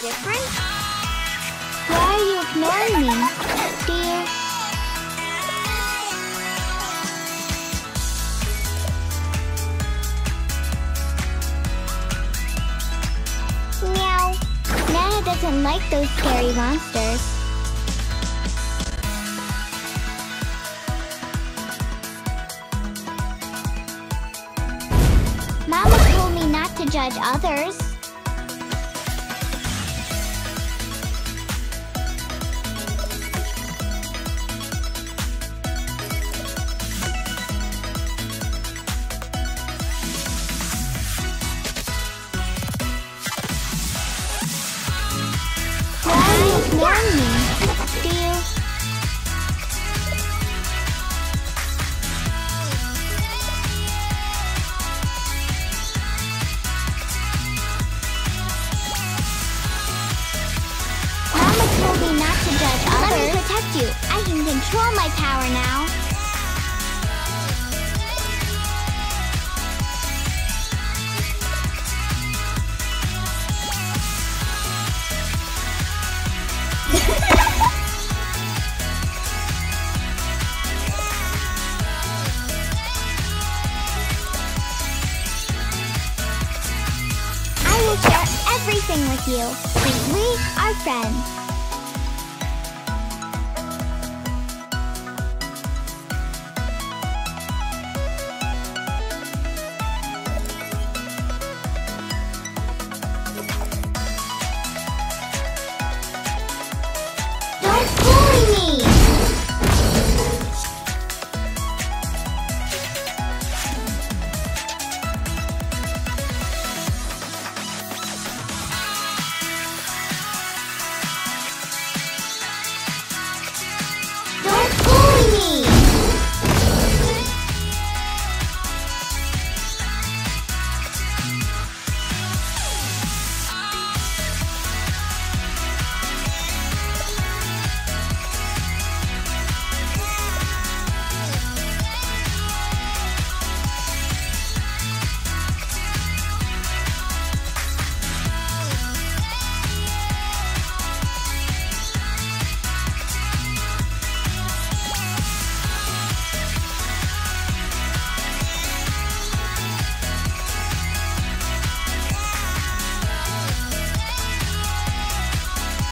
different? Why are you ignoring me, dear? Meow. Nana doesn't like those scary monsters. Mama told me not to judge others. Ignoring me? Do you? Mama told me not to judge others. Let me protect you. I can control my power now. I will share everything with you, we are friends.